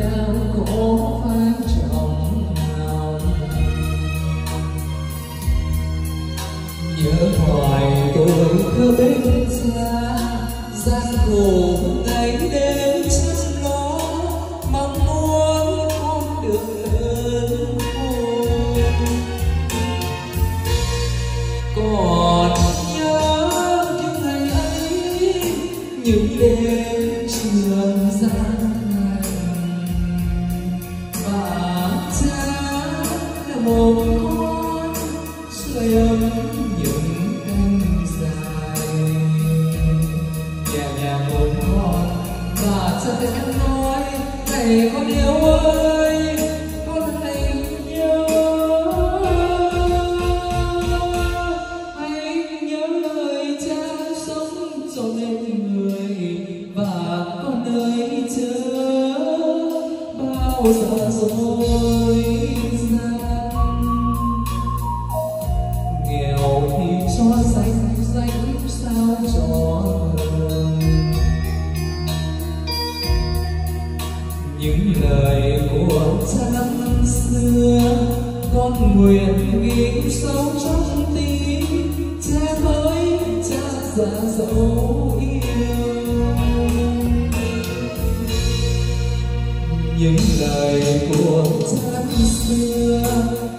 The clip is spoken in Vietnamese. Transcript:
đang cố pha trọng lòng. Nhớ hoài tôi thơ bên xa, gian khổ ngày đêm chăm lo mong muốn con được lớn khôn. Còn nhớ những ngày ấy, những đêm trường giang. Một con sưởi ấm những cánh dài nhà nhà một con và cha em nói này con yêu ơi con hãy nhớ hãy nhớ lời cha sống cho nên người và con ơi chớ bao giờ rồi những lời của cha năm xưa. Con nguyện ghi sâu trong tim cha ơi cha già dấu yêu. Những lời của cha xưa.